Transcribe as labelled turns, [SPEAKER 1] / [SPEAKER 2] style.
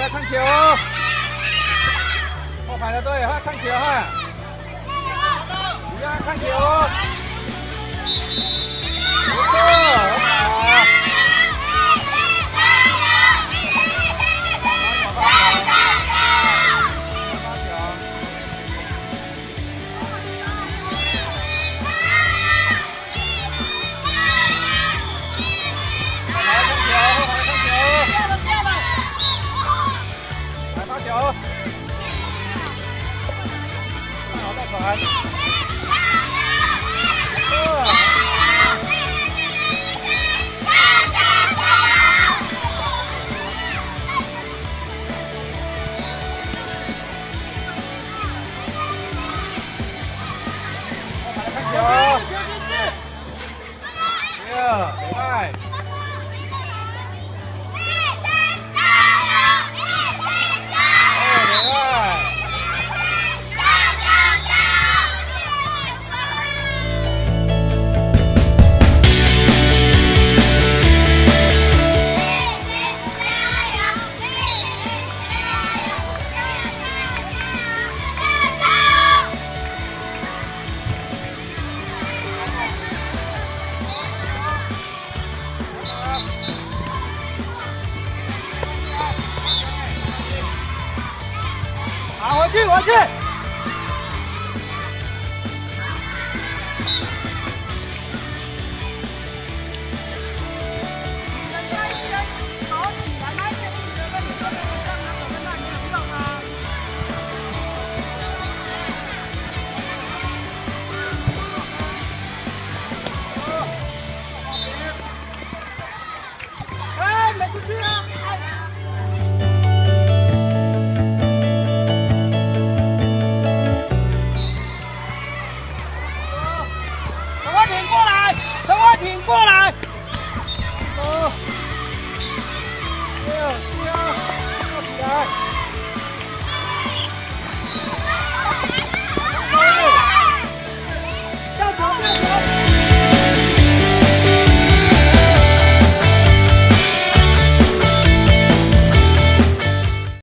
[SPEAKER 1] 来看球。哦，排的队哈看球哈，看球。哎。好，我去，我去。出去啊！